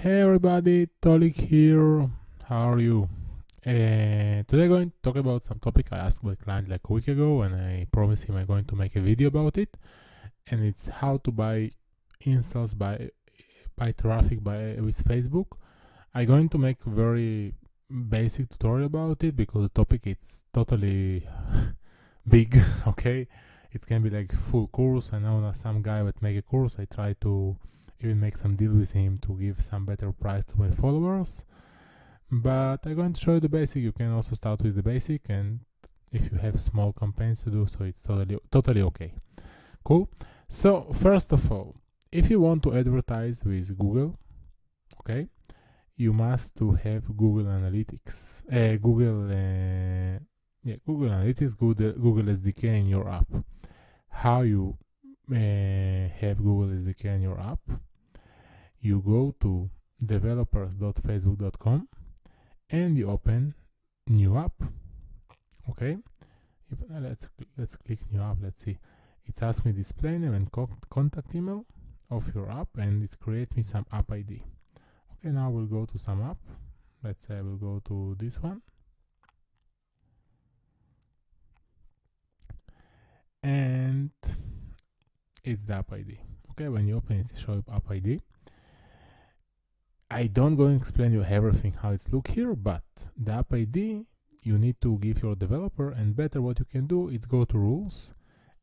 Hey everybody, Tolik here. How are you? Uh, today I'm going to talk about some topic I asked my client like a week ago and I promised him I'm going to make a video about it. And it's how to buy installs by by traffic by with Facebook. I'm going to make very basic tutorial about it because the topic it's totally big, okay? It can be like full course. I know some guy would make a course. I try to even make some deal with him to give some better price to my followers. But I'm going to show you the basic. You can also start with the basic and if you have small campaigns to do so it's totally totally okay. Cool. So first of all if you want to advertise with Google okay you must to have Google Analytics uh, Google uh, yeah Google Analytics Google Google SDK in your app. How you uh, have Google SDK in your app you go to developers.facebook.com and you open new app okay? If, uh, let's let's click new app let's see. It asks me display name and co contact email of your app and it create me some app id okay now we'll go to some app. Let's say we'll go to this one. And it's the app id okay when you open it show up app id I don't go and explain you everything how it's look here, but the app ID you need to give your developer and better what you can do is go to rules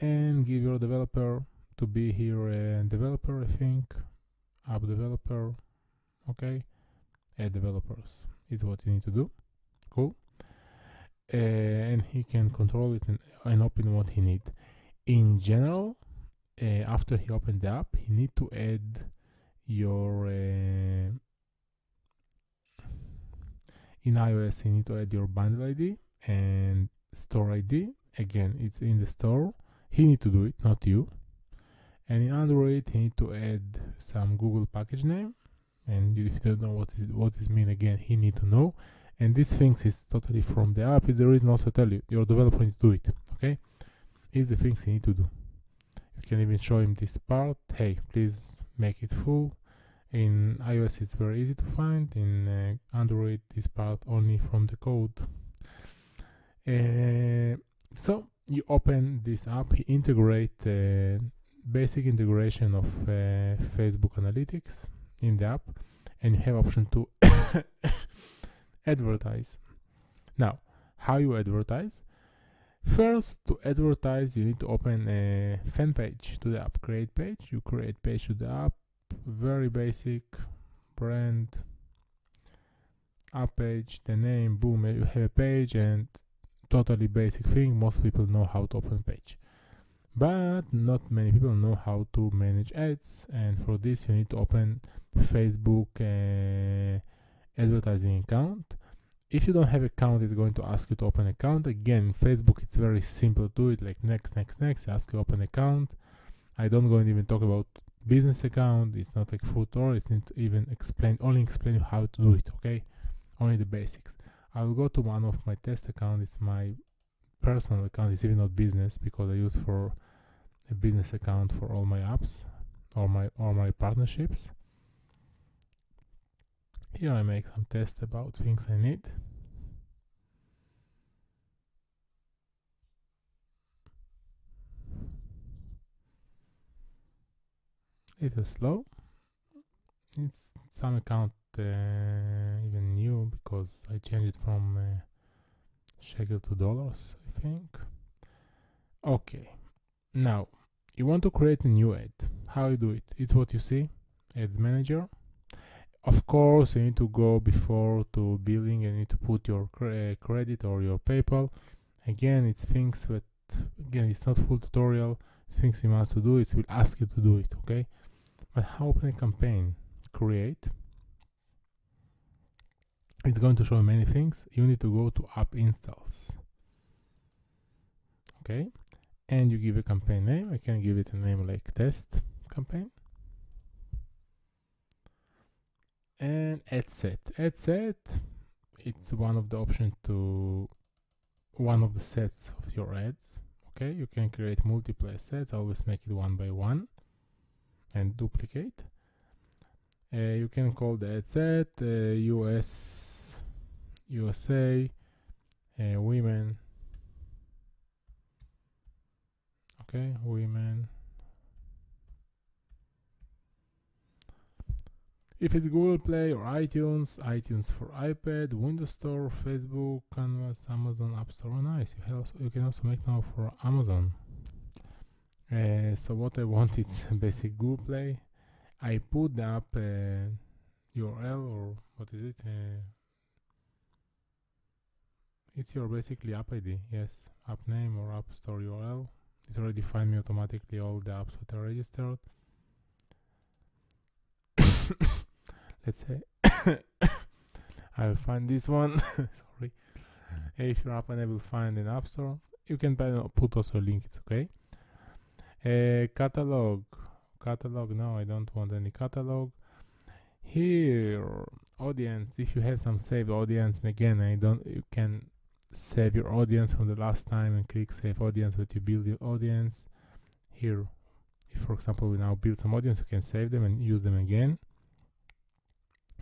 and give your developer to be here a developer I think. App developer okay? Add developers is what you need to do. Cool. Uh, and he can control it and, and open what he need. In general uh, after he opened the app he need to add your uh, in iOS you need to add your bundle ID and store ID again it's in the store. He need to do it not you. And in Android he need to add some Google package name. And if you don't know what is what is mean again he need to know. And these things is totally from the app. Is the reason also tell you your developer needs to do it okay? Is the things he need to do. You can even show him this part. Hey please make it full in iOS it's very easy to find in uh, Android this part only from the code uh, so you open this app integrate uh, basic integration of uh, Facebook Analytics in the app and you have option to advertise now how you advertise First, to advertise, you need to open a fan page to the app. Create page. You create page to the app very basic brand app page the name boom you have a page and totally basic thing. Most people know how to open page. But not many people know how to manage ads. And for this you need to open facebook uh, advertising account. If you don't have account it's going to ask you to open account. Again facebook it's very simple to do it. Like next next next ask you open account. I don't go and even talk about business account it's not like full tour it's not even explain only explain how to do it okay? Only the basics. I will go to one of my test account it's my personal account it's even not business because i use for a business account for all my apps or my or my partnerships. Here i make some tests about things i need it is slow. It's some account uh, even new because I changed it from uh, shekel to dollars I think. Okay. Now you want to create a new ad. How you do it? It's what you see ads manager. Of course you need to go before to billing and you need to put your cre uh, credit or your paypal. Again it's things that again it's not full tutorial. Things you must to do it will ask you to do it okay but how open a campaign create. It's going to show many things. You need to go to app installs. Okay? And you give a campaign name. I can give it a name like test campaign. And ad set. Ad set it's one of the options to one of the sets of your ads. Okay? You can create multiple sets. Always make it one by one and duplicate uh, you can call the ad set uh, US USA uh, women okay women if it's Google Play or iTunes, iTunes for iPad, Windows Store, Facebook, Canvas, Amazon App Store. Nice. You, you can also make now for Amazon. Uh, so what I want is basic Google Play. I put up uh, URL or what is it? Uh, it's your basically app ID. Yes, app name or app store URL. It's already find me automatically all the apps that are registered. let's say I'll find this one sorry if your app unable to find an app store you can put also a link it's okay uh, catalog catalog no I don't want any catalog. Here audience if you have some saved audience and again I don't you can save your audience from the last time and click save audience but you build your audience. Here if for example we now build some audience you can save them and use them again.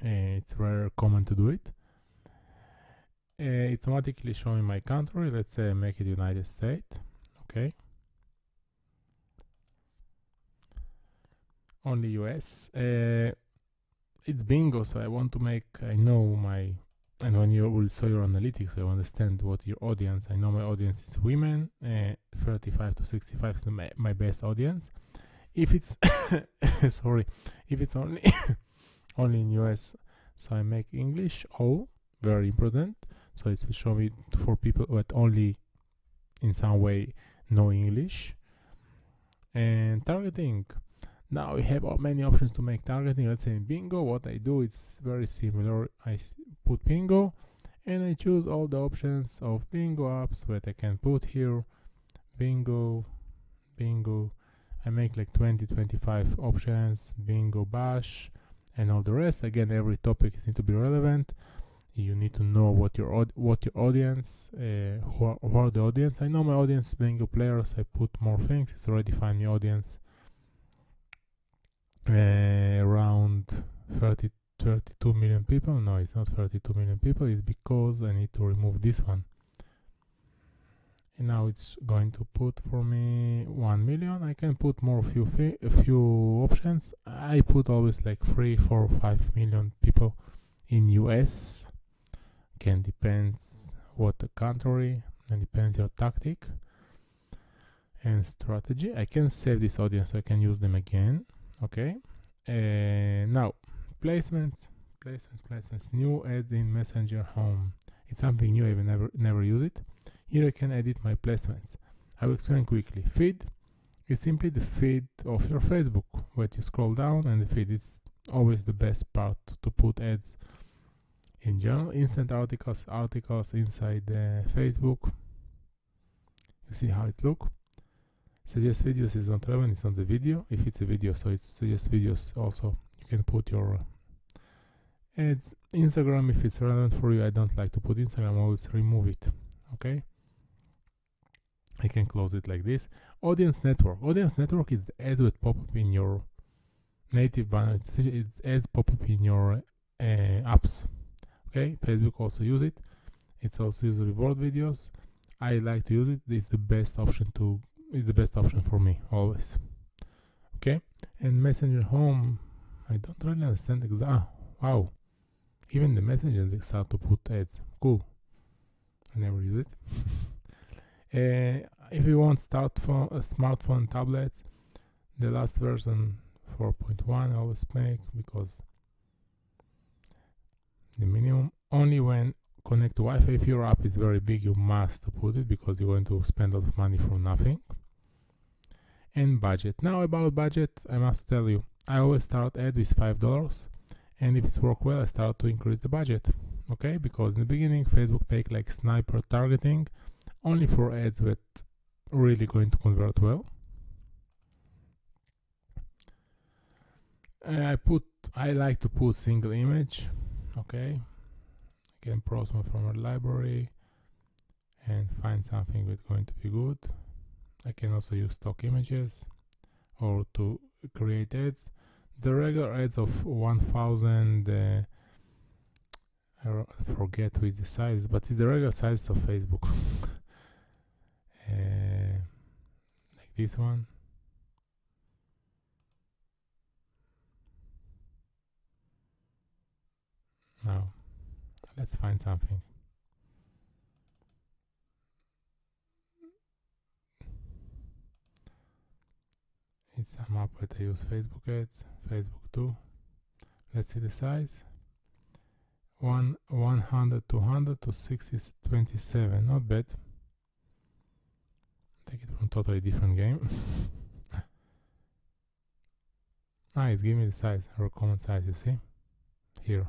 Uh, it's very common to do it. Uh, automatically showing my country. Let's say I make it United States. Okay only US uh, it's bingo so I want to make I know my and when you will show your analytics I understand what your audience I know my audience is women uh, 35 to 65 is my, my best audience. If it's sorry if it's only only in US so I make English all very important. So it will show me for people that only in some way know English. And targeting now we have many options to make targeting. Let's say in bingo what I do it's very similar. I put bingo and I choose all the options of bingo apps that I can put here. Bingo bingo. I make like 20 25 options bingo bash and all the rest. Again every topic needs to be relevant. You need to know what your what your audience uh, who, are, who are the audience. I know my audience bingo players i put more things. It's already find my audience Uh, around 30 32 million people. No it's not 32 million people. It's because i need to remove this one. And now it's going to put for me 1 million. I can put more few a few options. I put always like 3 4 5 million people in US can depends what the country and depends your tactic and strategy. I can save this audience so I can use them again okay and now placements placements placements new ads in messenger home it's something new I've never never use it here I can edit my placements. I will explain quickly. Feed is simply the feed of your Facebook. Where you scroll down and the feed is always the best part to put ads in general. Instant articles, articles inside the Facebook. You see how it look. Suggest videos is not relevant, it's not the video. If it's a video, so it's suggest videos also. You can put your ads. Instagram, if it's relevant for you, I don't like to put Instagram, always remove it. Okay. I can close it like this. Audience network. Audience network is the ads that pop up in your native banner. It ads pop up in your uh, apps. Okay, Facebook also use it. It's also use reward videos. I like to use it. Is the best option to. Is the best option for me always. Okay, and Messenger Home. I don't really understand exactly. Ah, wow, even the Messenger they start to put ads. Cool. I never use it. Uh, if you want start phone, a smartphone tablets, the last version 4.1 I always make because the minimum only when connect to Wi-Fi. If your app is very big, you must put it because you're going to spend a lot of money for nothing. And budget. Now about budget, I must tell you, I always start ad with five dollars, and if it's work well, I start to increase the budget. Okay, because in the beginning, Facebook paid like sniper targeting only for ads that really going to convert well. And I put I like to put single image okay again browse from our library and find something that's going to be good I can also use stock images or to create ads. The regular ads of 1000 uh, I forget with the size but it's the regular size of Facebook. Uh, like this one. Now let's find something it's a map that I use Facebook ads, Facebook too. Let's see the size. One 100, 200 to 60, 27, not bad. Take it from totally different game. ah, it's giving me the size, our common size, you see? Here.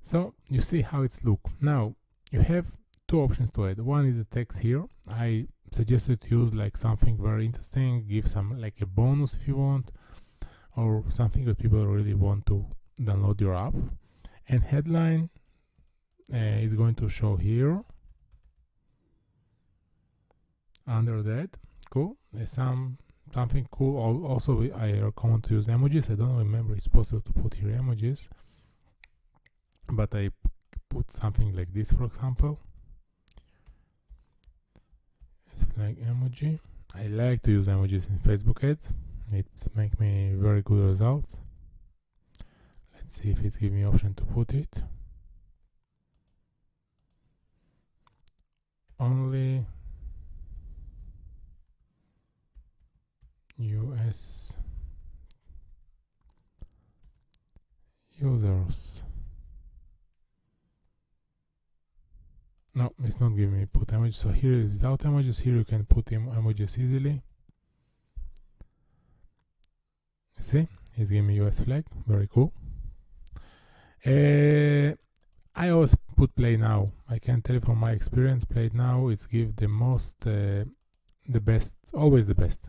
So, you see how it's look. Now, you have two options to add. One is the text here. I suggested to use like something very interesting, give some like a bonus if you want, or something that people really want to download your app. And headline uh, is going to show here. Under that, cool. There's some something cool. Also, I recommend to use emojis. I don't remember it's possible to put here emojis, but I put something like this, for example like emoji. I like to use emojis in Facebook ads. It make me very good results. Let's see if it's giving me option to put it. Only US users no it's not giving me put emojis. So here is without emojis here you can put em emojis easily. You see? It's giving me us flag. Very cool. Uh, i always put play now. I can tell you from my experience play now it's give the most uh, the best always the best.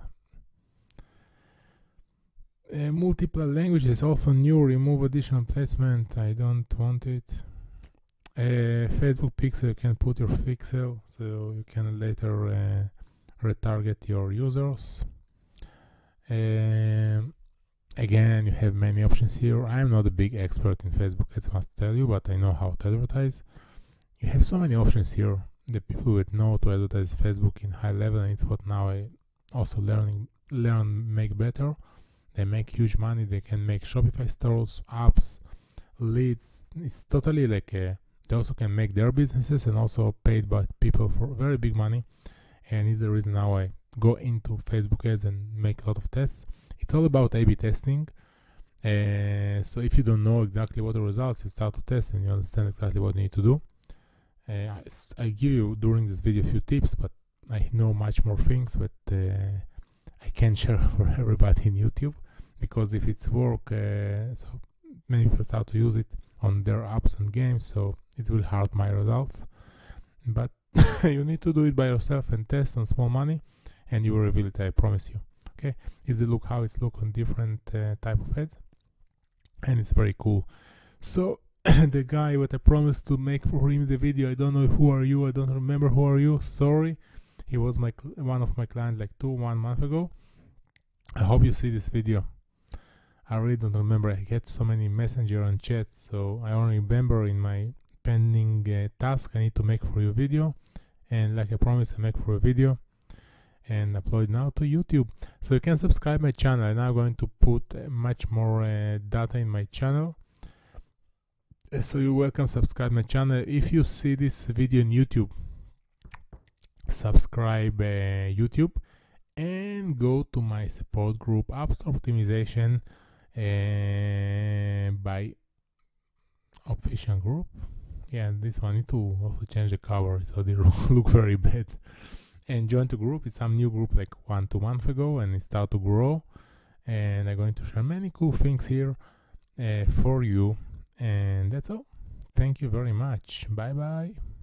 Uh, multiple languages also new remove additional placement. I don't want it Facebook Pixel you can put your pixel so you can later uh, retarget your users. Um, again, you have many options here. I'm not a big expert in Facebook, as I must tell you, but I know how to advertise. You have so many options here. The people would know to advertise Facebook in high level, and it's what now I also learning learn make better. They make huge money. They can make Shopify stores, apps, leads. It's totally like a they also can make their businesses and also paid by people for very big money. And is the reason now i go into facebook ads and make a lot of tests. It's all about a b testing. Uh, so if you don't know exactly what the results you start to test and you understand exactly what you need to do. Uh, I, I, give you during this video a few tips but i know much more things but uh, i can't share for everybody in youtube because if it's work uh, so many people start to use it on their apps and games so it will hurt my results. But you need to do it by yourself and test on small money and you will reveal it i promise you okay? Is the look how it look on different uh, type of ads? And it's very cool. So the guy what i promised to make for him the video i don't know who are you i don't remember who are you sorry. He was my one of my clients like two one month ago. I hope you see this video I really don't remember. I get so many messenger and chats, so I only remember in my pending uh, task I need to make for you video. And like I promised, I make for a video and upload now to YouTube. So you can subscribe my channel. I'm now going to put uh, much more uh, data in my channel. Uh, so you're welcome subscribe my channel. If you see this video on YouTube, subscribe uh, YouTube and go to my support group App Store Optimization uh, by official group. Yeah this one need to also change the cover so they look very bad. And join the group it's some new group like one two months ago and it start to grow. And i'm going to share many cool things here uh, for you. And that's all. Thank you very much. Bye bye